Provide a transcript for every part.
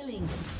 Killing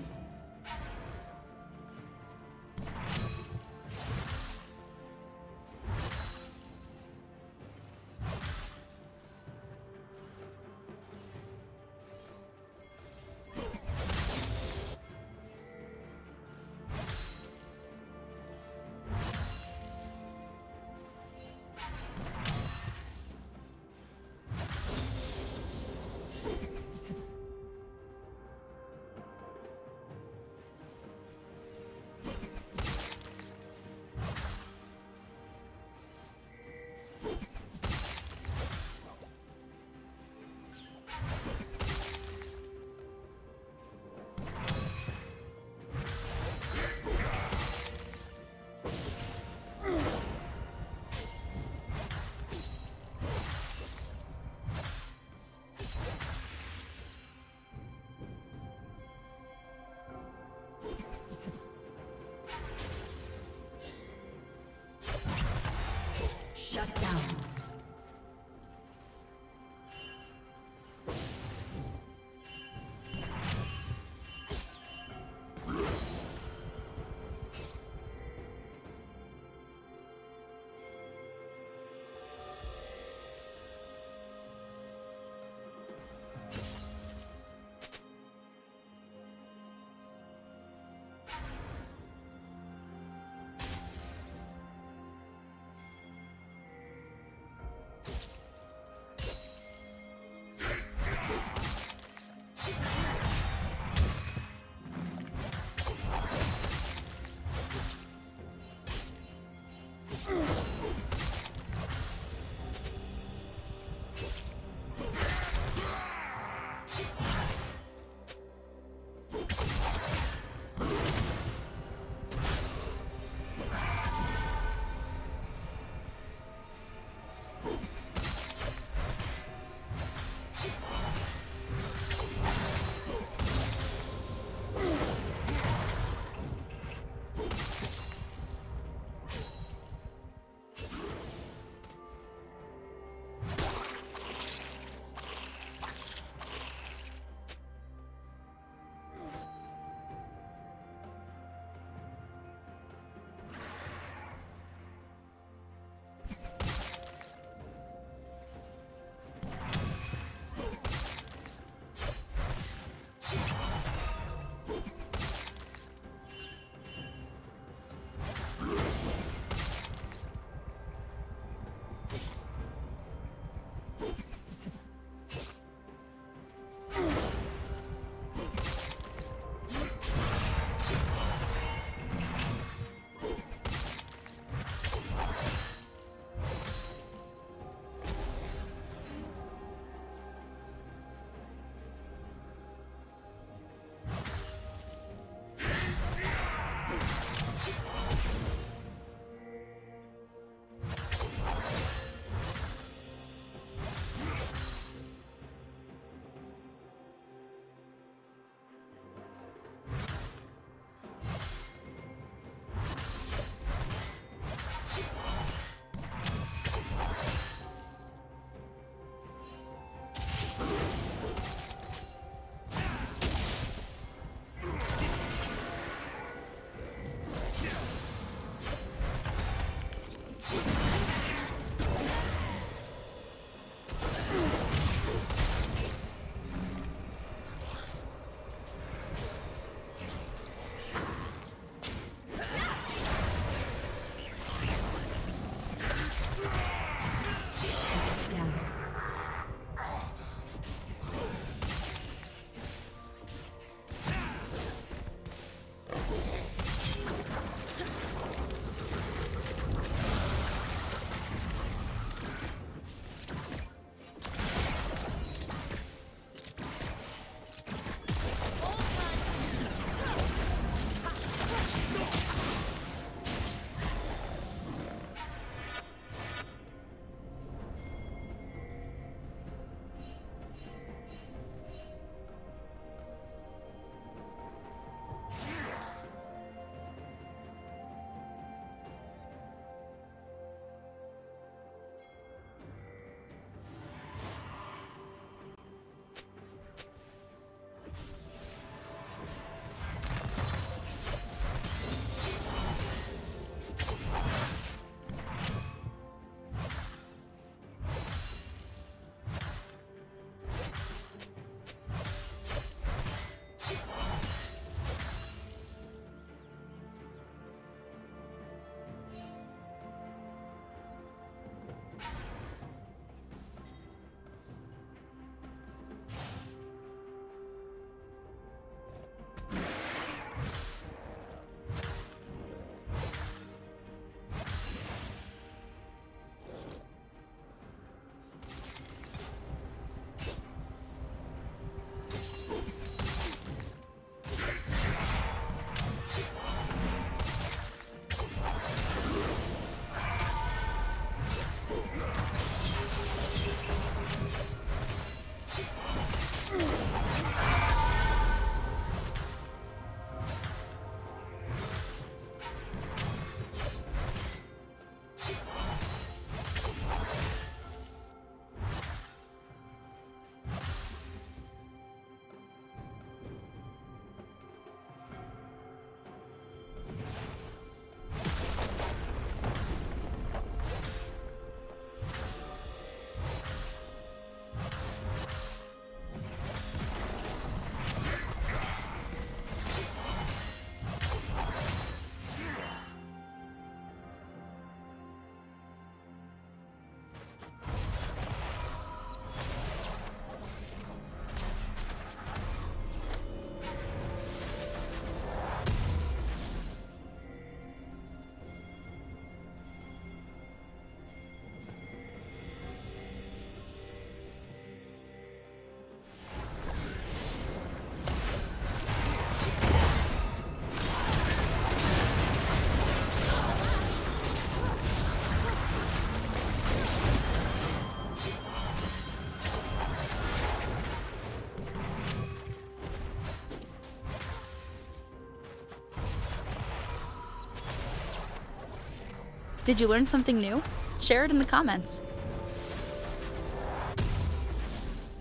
Did you learn something new? Share it in the comments.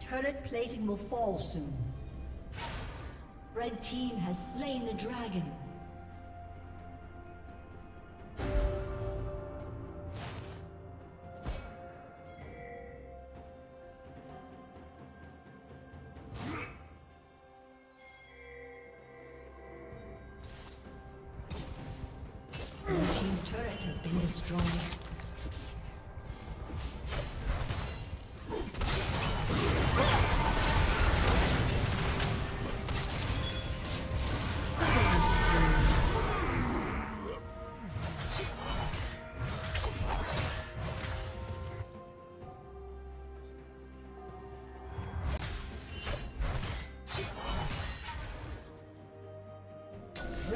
Turret plating will fall soon. Red team has slain the dragon.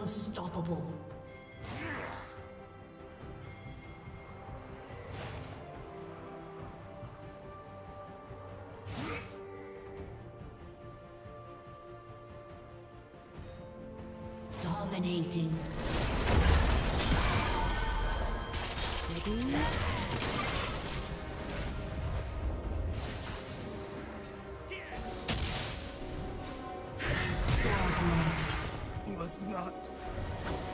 Unstoppable. Dominating. Ready? Blue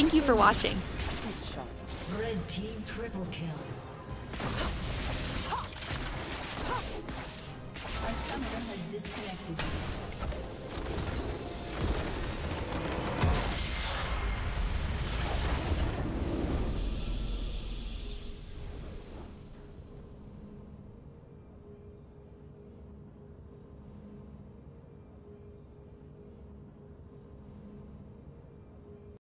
Thank you for watching. Red team triple kill.